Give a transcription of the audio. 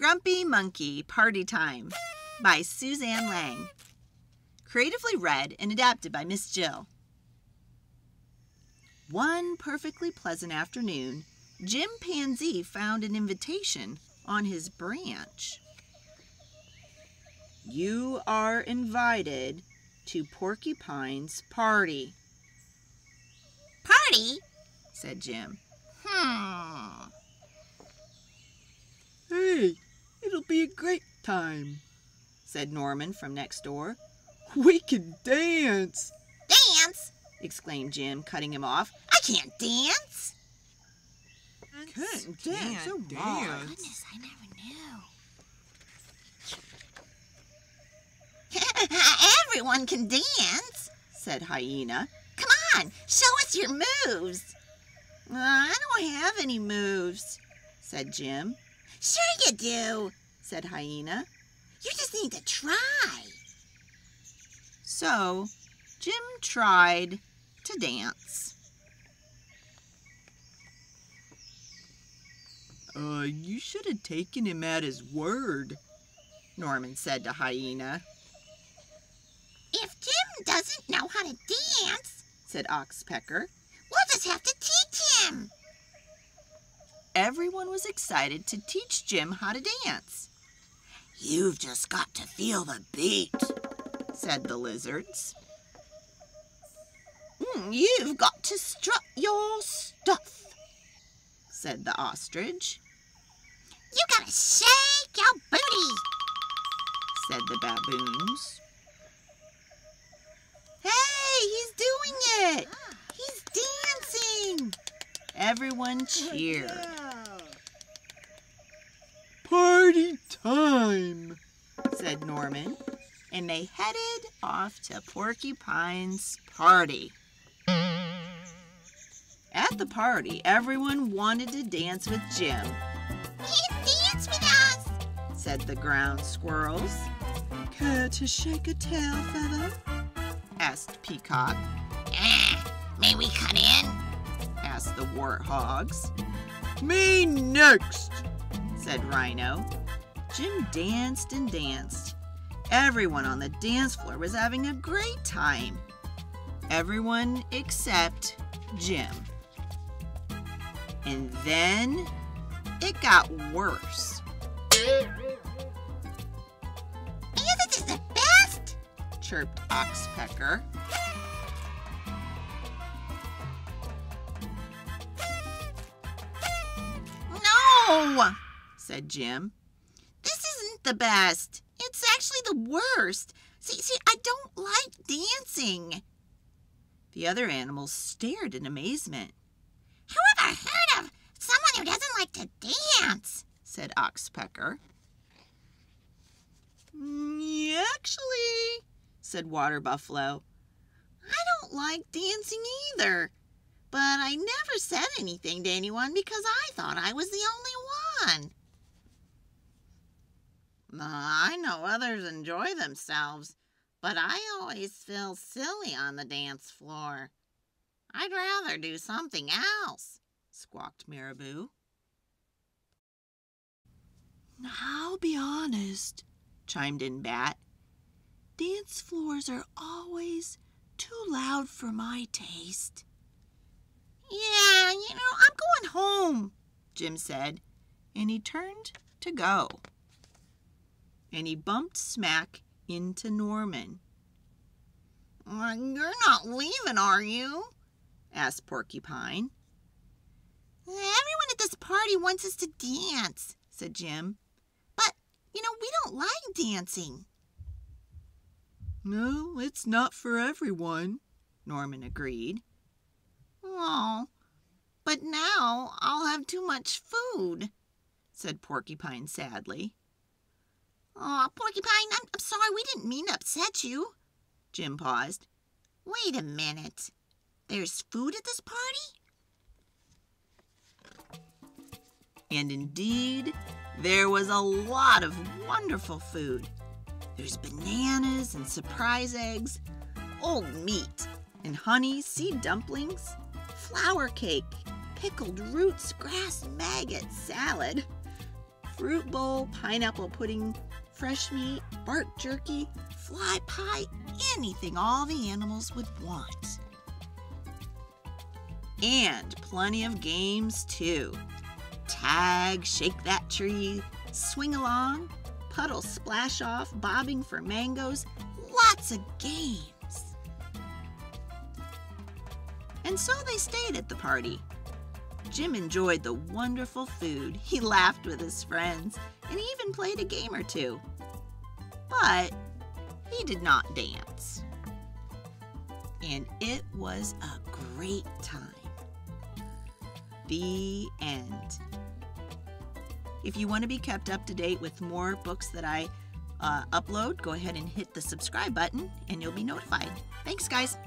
Grumpy Monkey Party Time by Suzanne Lang. Creatively read and adapted by Miss Jill. One perfectly pleasant afternoon, Jim Panzee found an invitation on his branch. You are invited to Porcupine's party, Party? said Jim. Hmm. Hey, be a great time, said Norman from next door. We can dance, Dance? exclaimed Jim, cutting him off. I can't dance. Can't dance, oh my. Goodness, I never knew. Everyone can dance. said Hyena. Come on, show us your moves. "Uh, I don't have any moves, said Jim. Sure you do. Said Hyena. You just need to try. So, Jim tried to dance. Uh, you should have taken him at his word, Norman said to Hyena. If Jim doesn't know how to dance, said Oxpecker. we'll just have to teach him. Everyone was excited to teach Jim how to dance, You've just got to feel the beat. said the lizards. Mm, you've got to strut your stuff. said the ostrich, You gotta shake your booty. said the baboons. Hey, he's doing it. He's dancing! Everyone cheered. Party time, said Norman, and they headed off to Porcupine's party. At the party, everyone wanted to dance with Jim, He dance with us. said the ground squirrels. Care to shake a tail feather? asked Peacock, Ah, may we cut in? asked the warthogs. Me next, said Rhino. Jim danced and danced. Everyone on the dance floor was having a great time. Everyone except Jim. And then it got worse. Music is the best. chirped Oxpecker. No, said Jim. This isn't the best. It's actually the worst. See, see, I don't like dancing. The other animals stared in amazement, Who ever heard of someone who doesn't like to dance? said Oxpecker. "Mm, Actually, said Water Buffalo, I don't like dancing either. But I never said anything to anyone because I thought I was the only one. I know others enjoy themselves, but I always feel silly on the dance floor. I'd rather do something else, squawked Marabou. I'll be honest, chimed in Bat. Dance floors are always too loud for my taste. Yeah, you know, I'm going home, Jim said, and he turned to go. And he bumped smack into Norman. "Uh, You're not leaving, are you? asked Porcupine. Everyone at this party wants us to dance, said Jim. But, you know, we don't like dancing. No, it's not for everyone, Norman agreed. Oh, but now I'll have too much food, said Porcupine sadly. Oh, Porcupine, I'm, I'm sorry, we didn't mean to upset you. Jim paused. Wait a minute. There's food at this party? And indeed, there was a lot of wonderful food. There's bananas and surprise eggs, old meat, and honey seed dumplings, flour cake, pickled roots, grass maggot salad, fruit bowl, pineapple pudding, fresh meat, bark jerky, fly pie, anything all the animals would want. And plenty of games too. Tag, shake that tree, swing along, puddle splash off, bobbing for mangoes, lots of games. And so they stayed at the party. Jim enjoyed the wonderful food. He laughed with his friends and even played a game or two. But he did not dance. And it was a great time. The end. If you want to be kept up to date with more books that I uh, upload, go ahead and hit the subscribe button and you'll be notified. Thanks, guys.